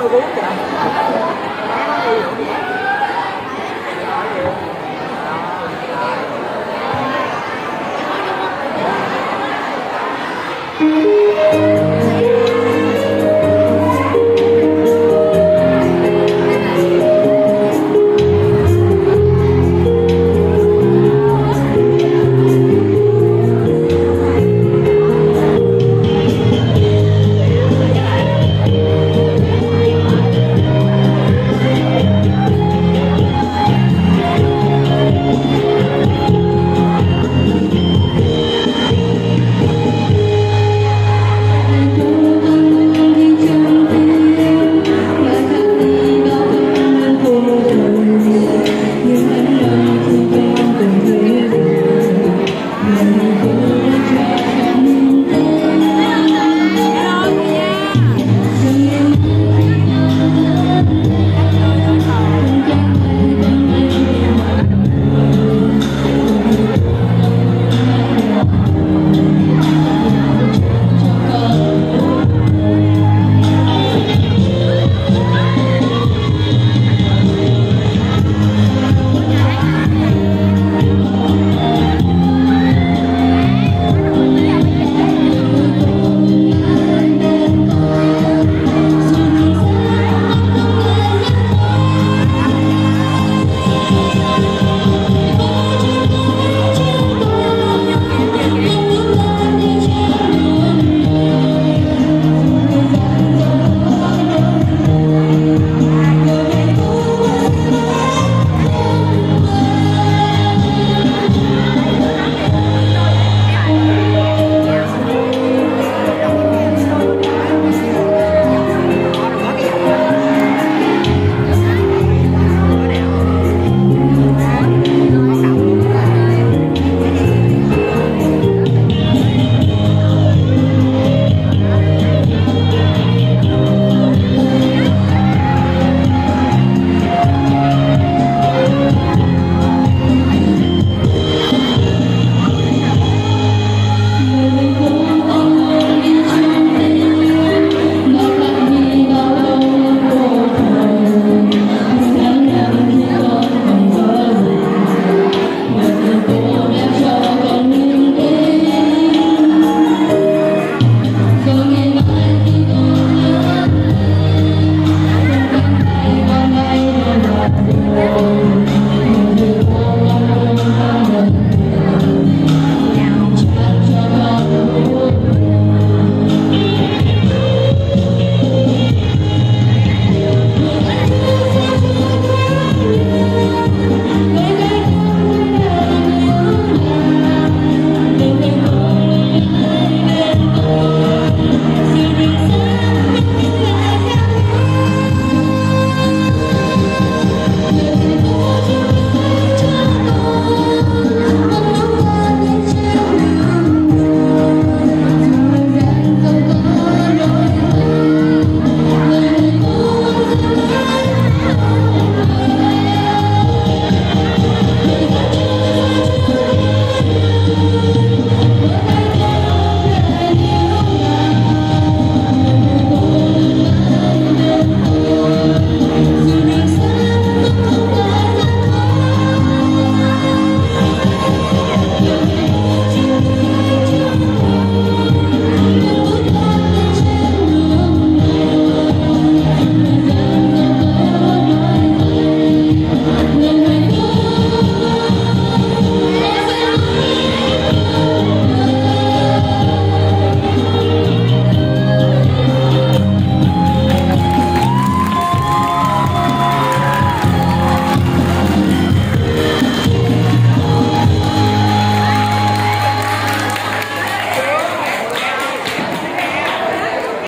producto